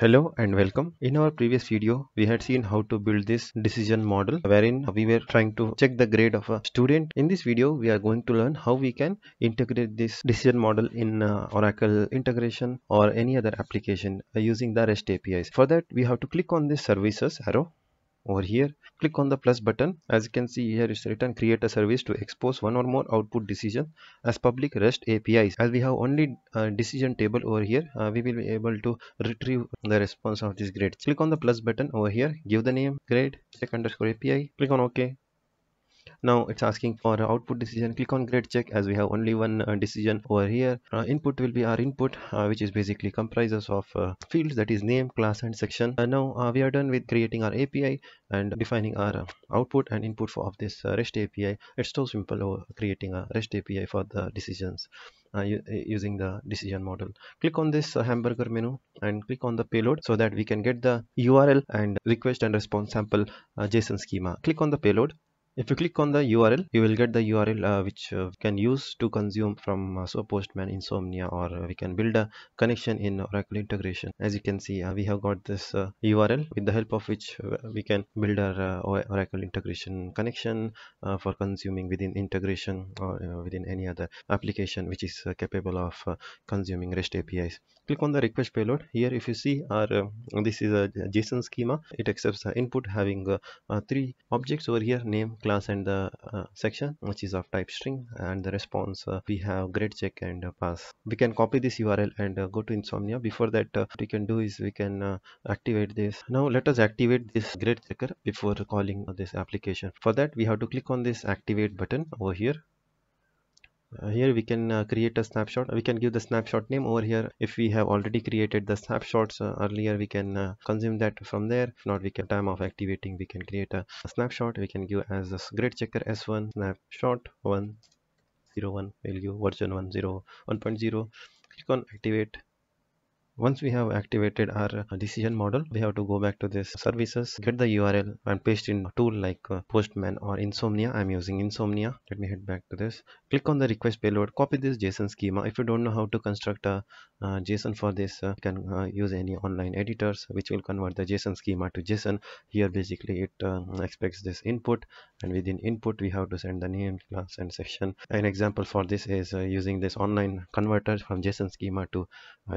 Hello and welcome. In our previous video, we had seen how to build this decision model wherein we were trying to check the grade of a student. In this video, we are going to learn how we can integrate this decision model in uh, Oracle integration or any other application uh, using the REST APIs. For that, we have to click on this services arrow over here. Click on the plus button. As you can see here it's written create a service to expose one or more output decision as public rest apis as we have only a decision table over here uh, we will be able to retrieve the response of this grade. Click on the plus button over here. Give the name grade check underscore api click on ok now it's asking for output decision. Click on grade check as we have only one uh, decision over here. Uh, input will be our input uh, which is basically comprises of fields that is name class and section. Now we are done with creating our api and defining our output and input for of this rest api it's so simple creating a rest api for the decisions uh, using the decision model. Click on this uh, hamburger menu and click on the payload so that we can get the url and request and response sample uh, json schema. Click on the payload if you click on the url you will get the url uh, which uh, can use to consume from uh, so postman insomnia or uh, we can build a connection in oracle integration. As you can see uh, we have got this url uh, with the help of which we can build our oracle integration connection for consuming within integration or within any other application which is capable of consuming rest apis click on the request payload. Here if you see our this is a json schema. It accepts the input having three objects over here name class and the uh, section which is of type string and the response uh, we have grade check and uh, pass. We can copy this url and go to insomnia. Before that we can do is we can activate this. Now let us activate this grade checker before calling this application. For that we have to click on this activate button over here uh, here we can uh, create a snapshot. We can give the snapshot name over here. If we have already created the snapshots uh, earlier we can uh, consume that from there. If not we can time of activating we can create a, a snapshot. We can give as a grid checker s1 snapshot 101 value version 10 1.0 click on activate once we have activated our decision model we have to go back to this services get the url and paste in a tool like uh, postman or insomnia. I'm using insomnia. Let me head back to this. Click on the request payload. Copy this json schema. If you don't know how to construct a uh, json for this uh, you can uh, use any online editors which will convert the json schema to json. Here basically it uh, expects this input and within input we have to send the name class and section. An example for this is uh, using this online converter from json schema to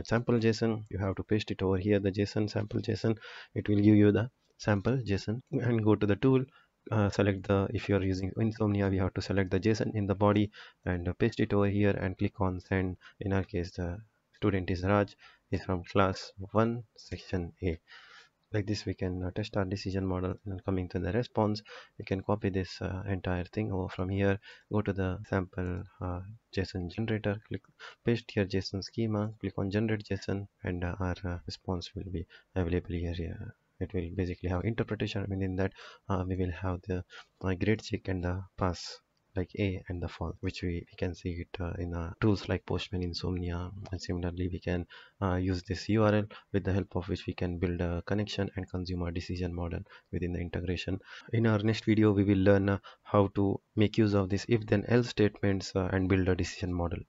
sample json. Json you have to paste it over here the json sample json. It will give you the sample json and go to the tool uh, select the if you are using insomnia we have to select the json in the body and uh, paste it over here and click on send. In our case the student is raj is from class 1 section a like this we can uh, test our decision model and coming to the response. We can copy this uh, entire thing over from here. Go to the sample uh, json generator. Click paste here json schema. Click on generate json and uh, our uh, response will be available here, it will basically have interpretation. Within that uh, we will have the grade check and the pass like A and the fall which we, we can see it uh, in uh, tools like Postman Insomnia and similarly we can uh, use this URL with the help of which we can build a connection and consume a decision model within the integration. In our next video we will learn uh, how to make use of this if then else statements uh, and build a decision model.